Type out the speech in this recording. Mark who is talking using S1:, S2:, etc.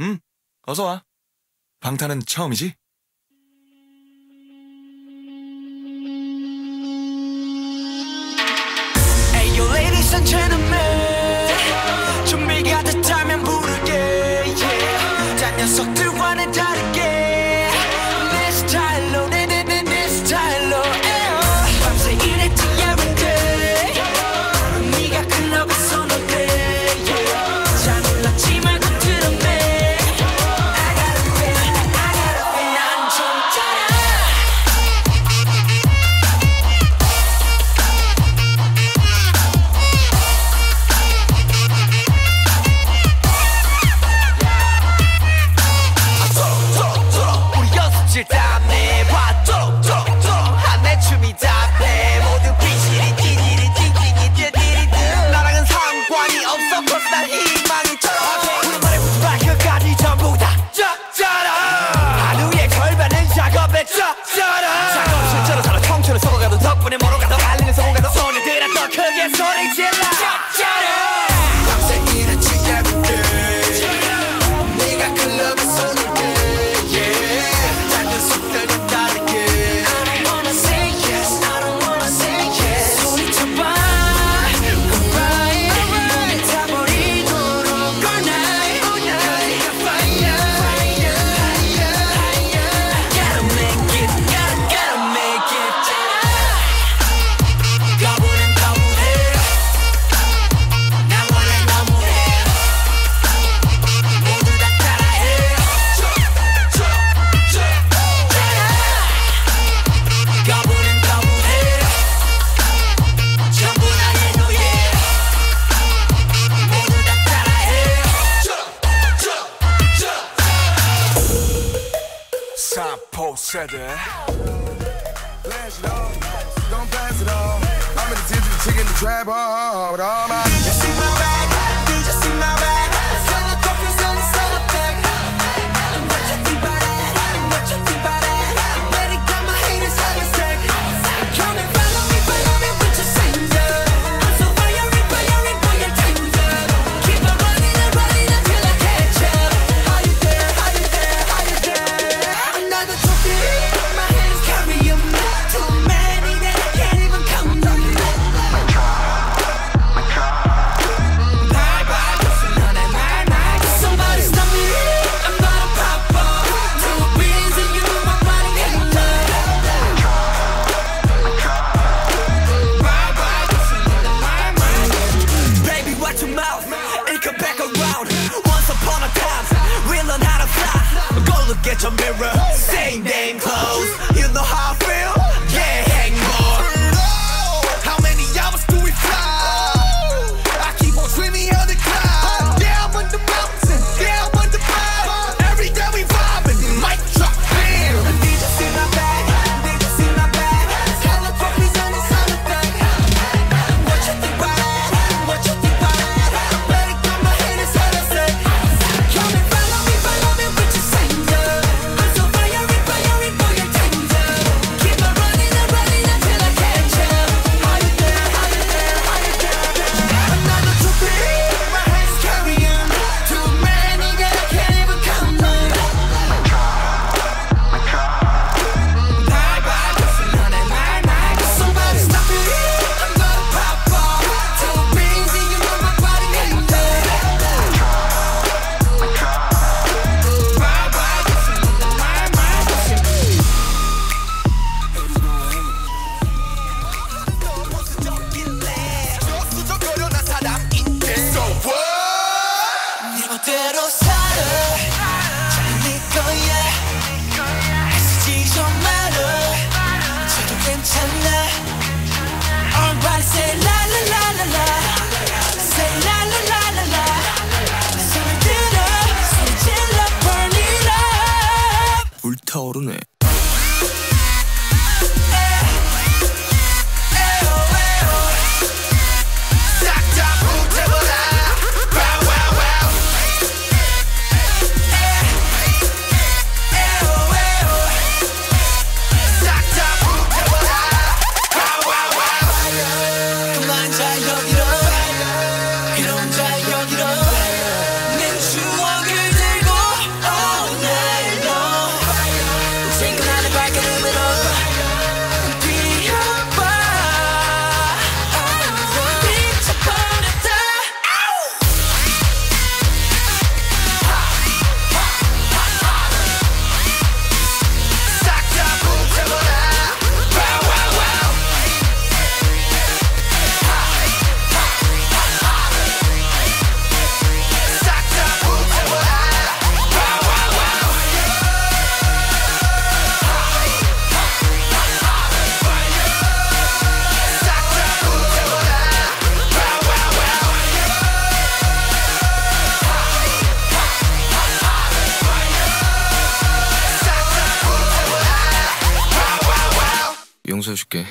S1: 응, 어서 와. 방탄은 처음이지?
S2: Hey, yo, ladies and gentlemen. 준비가 됐다면 부를게. Yeah. 자, 녀석들. cheddar. It
S3: off, don't pass it off. I'm chicken, the trap oh, hard, all my.
S2: yeah.
S4: 용서해줄게.